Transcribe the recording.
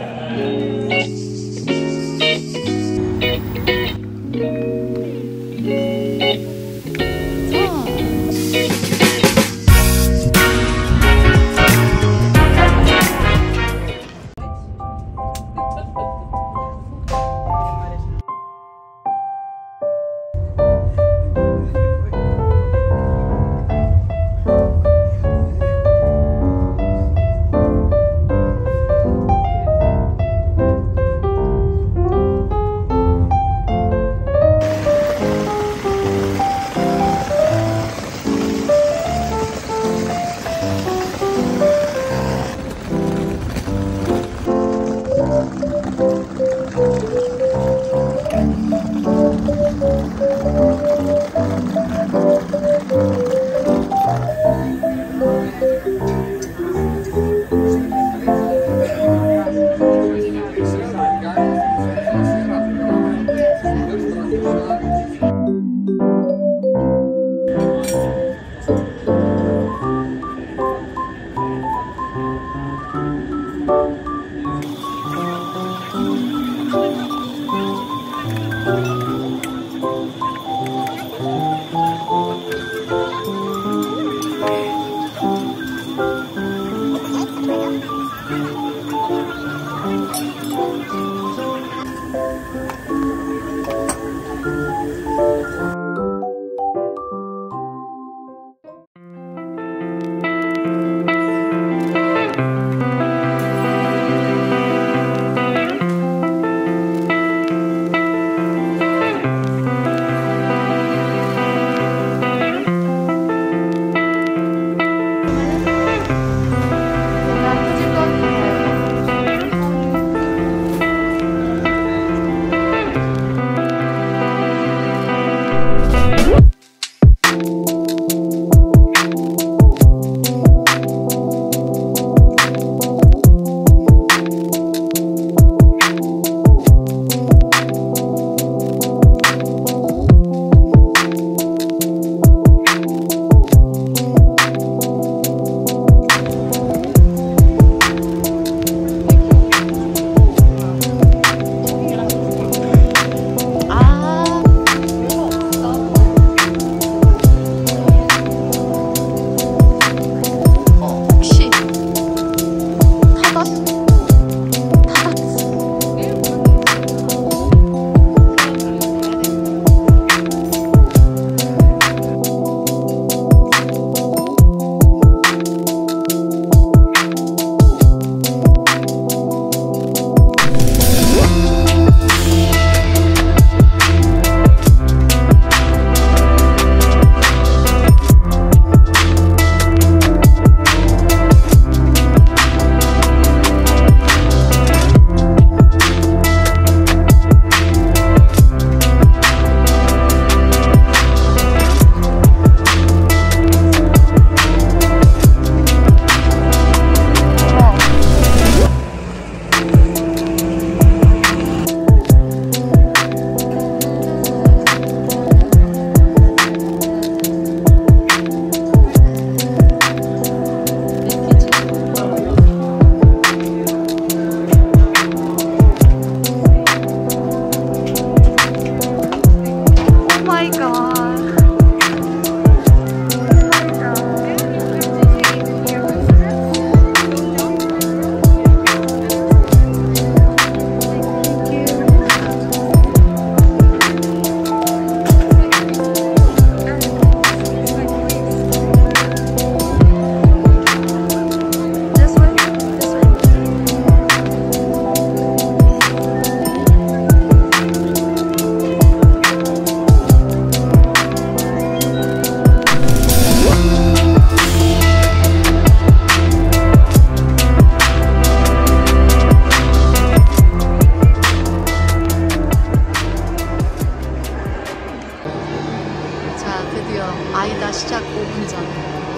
Yes. Thank Thank you. 5분전